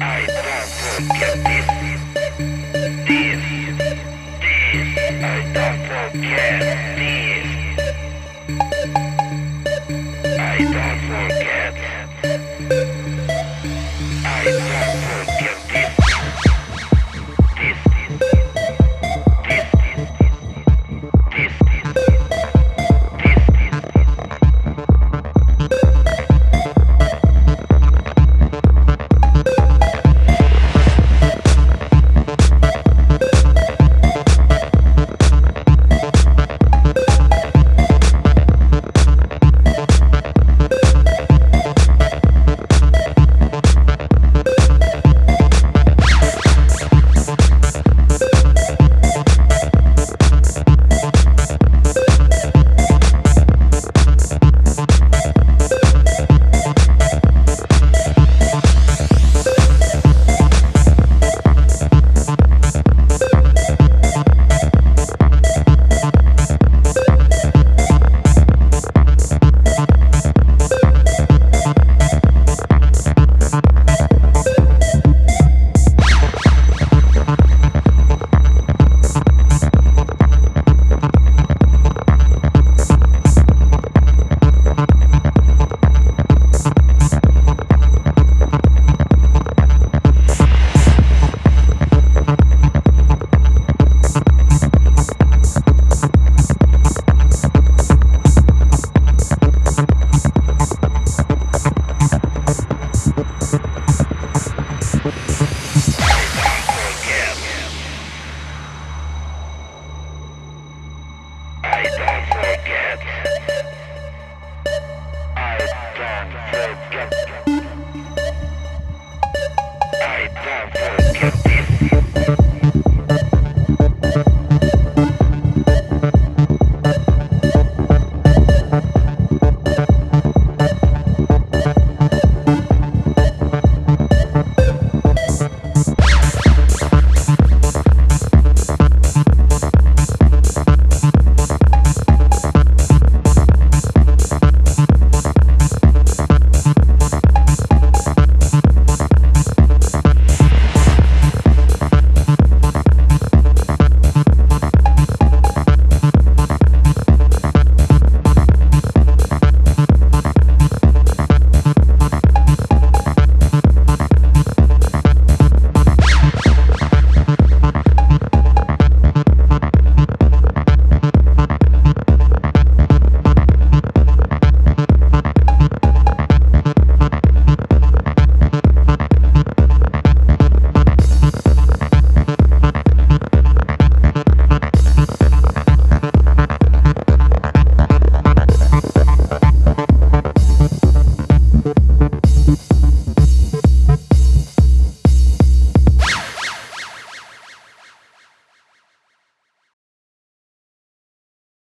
I forget this. This. This. I don't forget this. I don't forget. I don't